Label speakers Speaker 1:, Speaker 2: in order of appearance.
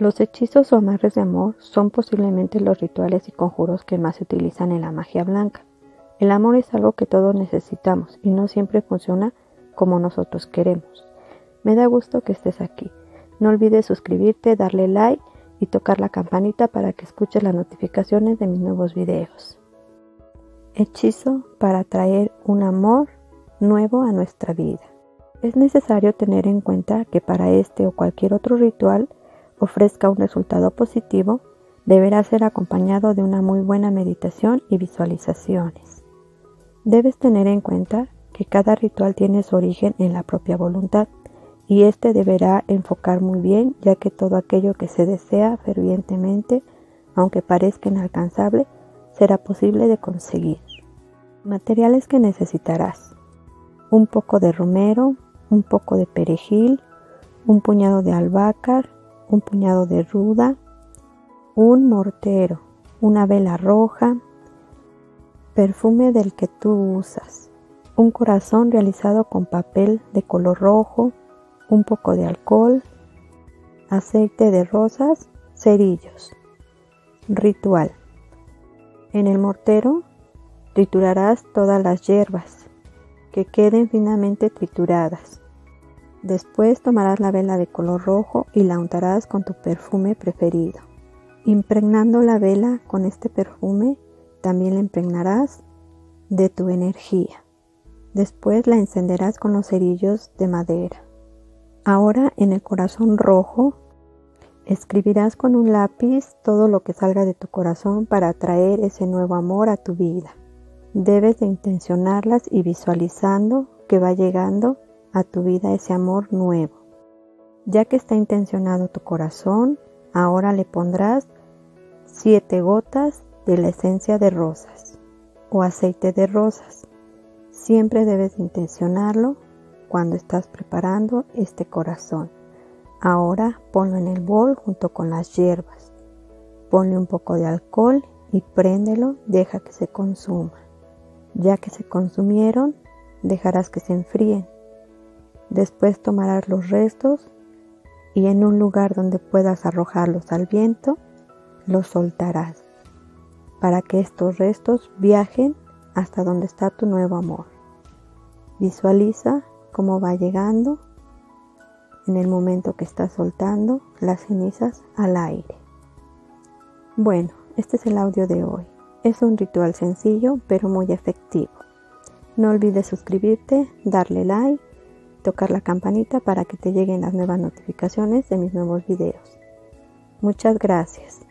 Speaker 1: Los hechizos o amarres de amor son posiblemente los rituales y conjuros que más se utilizan en la magia blanca. El amor es algo que todos necesitamos y no siempre funciona como nosotros queremos. Me da gusto que estés aquí. No olvides suscribirte, darle like y tocar la campanita para que escuches las notificaciones de mis nuevos videos. Hechizo para traer un amor nuevo a nuestra vida. Es necesario tener en cuenta que para este o cualquier otro ritual ofrezca un resultado positivo, deberá ser acompañado de una muy buena meditación y visualizaciones. Debes tener en cuenta que cada ritual tiene su origen en la propia voluntad y éste deberá enfocar muy bien ya que todo aquello que se desea fervientemente, aunque parezca inalcanzable, será posible de conseguir. Materiales que necesitarás. Un poco de romero, un poco de perejil, un puñado de albahaca, un puñado de ruda, un mortero, una vela roja, perfume del que tú usas, un corazón realizado con papel de color rojo, un poco de alcohol, aceite de rosas, cerillos. Ritual. En el mortero triturarás todas las hierbas que queden finamente trituradas. Después tomarás la vela de color rojo y la untarás con tu perfume preferido. Impregnando la vela con este perfume, también la impregnarás de tu energía. Después la encenderás con los cerillos de madera. Ahora en el corazón rojo escribirás con un lápiz todo lo que salga de tu corazón para atraer ese nuevo amor a tu vida. Debes de intencionarlas y visualizando que va llegando a tu vida ese amor nuevo. Ya que está intencionado tu corazón, ahora le pondrás siete gotas de la esencia de rosas o aceite de rosas. Siempre debes intencionarlo cuando estás preparando este corazón. Ahora ponlo en el bol junto con las hierbas. Ponle un poco de alcohol y préndelo, deja que se consuma. Ya que se consumieron, dejarás que se enfríen Después tomarás los restos y en un lugar donde puedas arrojarlos al viento, los soltarás para que estos restos viajen hasta donde está tu nuevo amor. Visualiza cómo va llegando en el momento que estás soltando las cenizas al aire. Bueno, este es el audio de hoy. Es un ritual sencillo pero muy efectivo. No olvides suscribirte, darle like tocar la campanita para que te lleguen las nuevas notificaciones de mis nuevos videos. Muchas gracias.